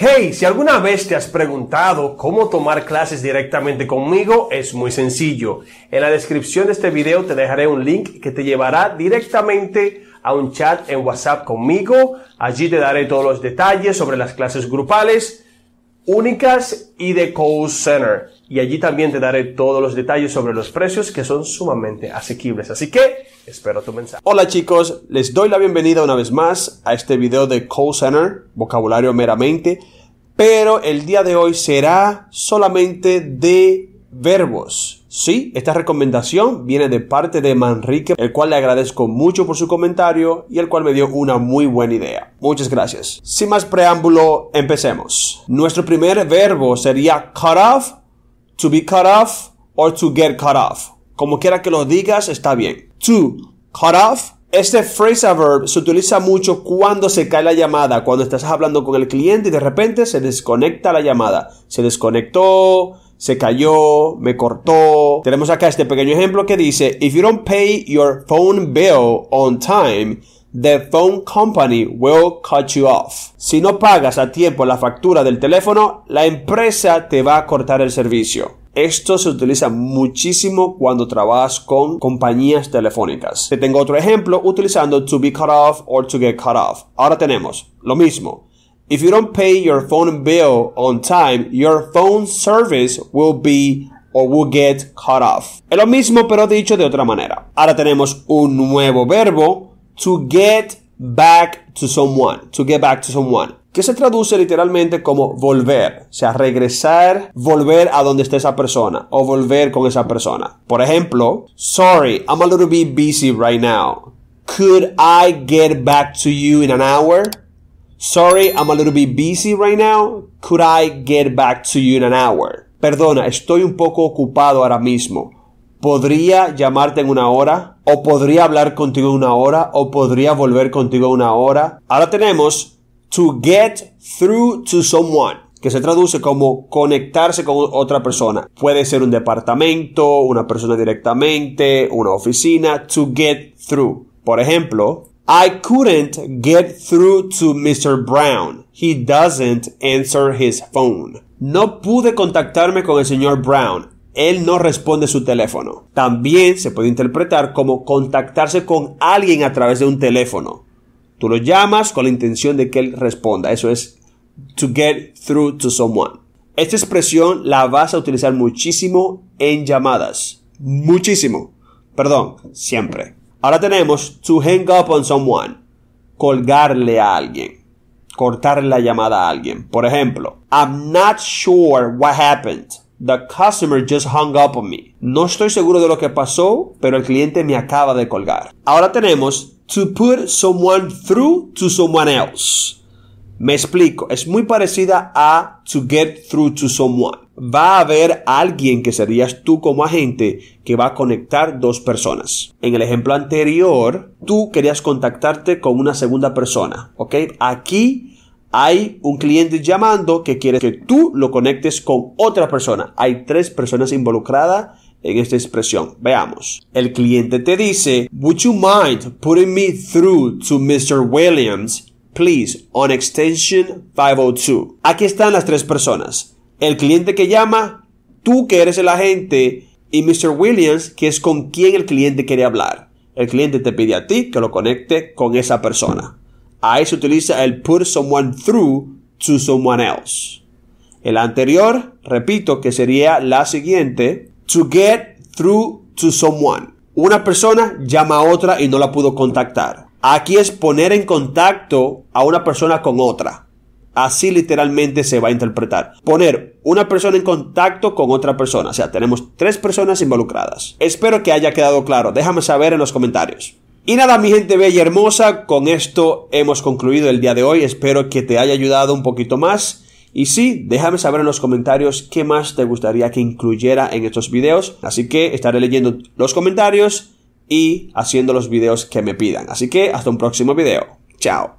Hey, si alguna vez te has preguntado cómo tomar clases directamente conmigo, es muy sencillo. En la descripción de este video te dejaré un link que te llevará directamente a un chat en WhatsApp conmigo. Allí te daré todos los detalles sobre las clases grupales únicas y de Call Center. Y allí también te daré todos los detalles sobre los precios que son sumamente asequibles. Así que espero tu mensaje. Hola chicos, les doy la bienvenida una vez más a este video de Call Center, vocabulario meramente. Pero el día de hoy será solamente de verbos. Sí, esta recomendación viene de parte de Manrique, el cual le agradezco mucho por su comentario y el cual me dio una muy buena idea. Muchas gracias. Sin más preámbulo, empecemos. Nuestro primer verbo sería cut off, to be cut off or to get cut off. Como quiera que lo digas, está bien. To cut off este phrasal verb se utiliza mucho cuando se cae la llamada, cuando estás hablando con el cliente y de repente se desconecta la llamada. Se desconectó, se cayó, me cortó. Tenemos acá este pequeño ejemplo que dice, if you don't pay your phone bill on time, the phone company will cut you off. Si no pagas a tiempo la factura del teléfono, la empresa te va a cortar el servicio. Esto se utiliza muchísimo cuando trabajas con compañías telefónicas. Te tengo otro ejemplo utilizando to be cut off or to get cut off. Ahora tenemos lo mismo. If you don't pay your phone bill on time, your phone service will be or will get cut off. Es lo mismo pero dicho de otra manera. Ahora tenemos un nuevo verbo, to get back to someone, to get back to someone, que se traduce literalmente como volver, o sea, regresar, volver a donde esté esa persona o volver con esa persona. Por ejemplo, sorry, I'm a little bit busy right now. Could I get back to you in an hour? Sorry, I'm a little bit busy right now. Could I get back to you in an hour? Perdona, estoy un poco ocupado ahora mismo. ¿Podría llamarte en una hora? ¿O podría hablar contigo en una hora? ¿O podría volver contigo en una hora? Ahora tenemos to get through to someone que se traduce como conectarse con otra persona. Puede ser un departamento, una persona directamente, una oficina, to get through. Por ejemplo, I couldn't get through to Mr. Brown. He doesn't answer his phone. No pude contactarme con el señor Brown. Él no responde su teléfono. También se puede interpretar como contactarse con alguien a través de un teléfono. Tú lo llamas con la intención de que él responda. Eso es to get through to someone. Esta expresión la vas a utilizar muchísimo en llamadas. Muchísimo. Perdón, siempre. Ahora tenemos to hang up on someone. Colgarle a alguien. Cortarle la llamada a alguien. Por ejemplo, I'm not sure what happened. The customer just hung up on me. No estoy seguro de lo que pasó, pero el cliente me acaba de colgar. Ahora tenemos to put someone through to someone else. Me explico, es muy parecida a to get through to someone va a haber alguien que serías tú como agente que va a conectar dos personas. En el ejemplo anterior, tú querías contactarte con una segunda persona, ¿ok? Aquí hay un cliente llamando que quiere que tú lo conectes con otra persona. Hay tres personas involucradas en esta expresión. Veamos. El cliente te dice, Would you mind putting me through to Mr. Williams, please, on extension 502? Aquí están las tres personas el cliente que llama, tú que eres el agente y Mr. Williams que es con quien el cliente quiere hablar. El cliente te pide a ti que lo conecte con esa persona. Ahí se utiliza el put someone through to someone else. El anterior, repito, que sería la siguiente, to get through to someone. Una persona llama a otra y no la pudo contactar. Aquí es poner en contacto a una persona con otra. Así literalmente se va a interpretar. Poner una persona en contacto con otra persona. O sea, tenemos tres personas involucradas. Espero que haya quedado claro. Déjame saber en los comentarios. Y nada, mi gente bella y hermosa, con esto hemos concluido el día de hoy. Espero que te haya ayudado un poquito más. Y sí, déjame saber en los comentarios qué más te gustaría que incluyera en estos videos. Así que estaré leyendo los comentarios y haciendo los videos que me pidan. Así que hasta un próximo video. Chao.